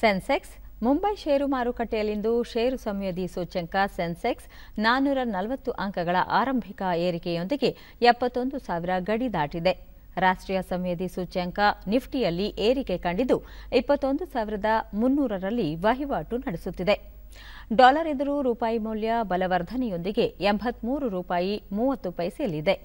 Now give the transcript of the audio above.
ಸೆನ್ಸೆಕ್ಸ್, ಮುಂಬೈ ಷೇರು ಮಾರುಕಟ್ಟೆಯಲ್ಲಿಂದು ಷೇರು ಸಂಯೋಜಿ ಸೂಚ್ಯಂಕ ಸೆನ್ಸೆಕ್ಸ್ ನಾನ್ನೂರ ನಲವತ್ತು ಅಂಕಗಳ ಆರಂಭಿಕ ಏರಿಕೆಯೊಂದಿಗೆ ಎಪ್ಪತ್ತೊಂದು ಸಾವಿರ ಗಡಿ ದಾಟಿದೆ. ರಾಷ್ಟ್ರೀಯ ಸಂವೇದಿ ಸೂಚ್ಯಂಕ ನಿಫ್ಟಿಯಲ್ಲಿ ಏರಿಕೆ ಕಂಡಿದ್ದು ಇಪ್ಪತ್ತೊಂದು ಸಾವಿರದ ಮುನ್ನೂರರಲ್ಲಿ ವಹಿವಾಟು ನಡೆಸುತ್ತಿದೆ. ಡಾಲರ್ ಎದುರು ರೂಪಾಯಿ ಮೌಲ್ಯ ಬಲವರ್ಧನೆಯೊಂದಿಗೆ ಎಂಬತ್ಮೂರು ರೂಪಾಯಿ ಮೂವತ್ತು ಪೈಸೆಯಲ್ಲಿದೆ.